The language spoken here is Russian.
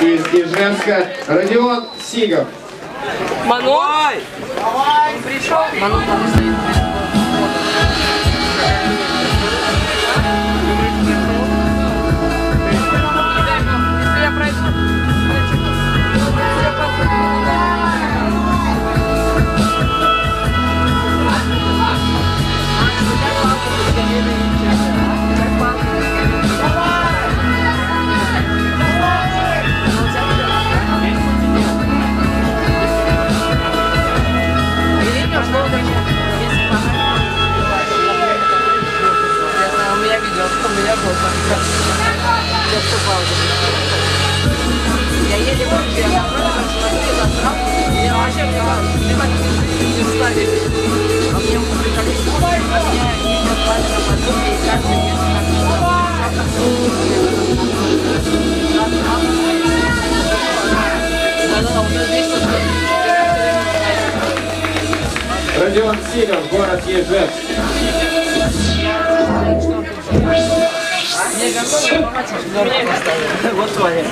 из Ижевска Родион Сигов. Ману? Давай! Он пришел? Ману там стоит. Я пройду. Видео, у меня был Я. Я еле вообще, я смотрела, засрал. Я вообще мне не ставили. А мне упрекали, а меня не послали на подруги, и каждый месяц здесь Родион Сигов, город Ижевск. Вот твои.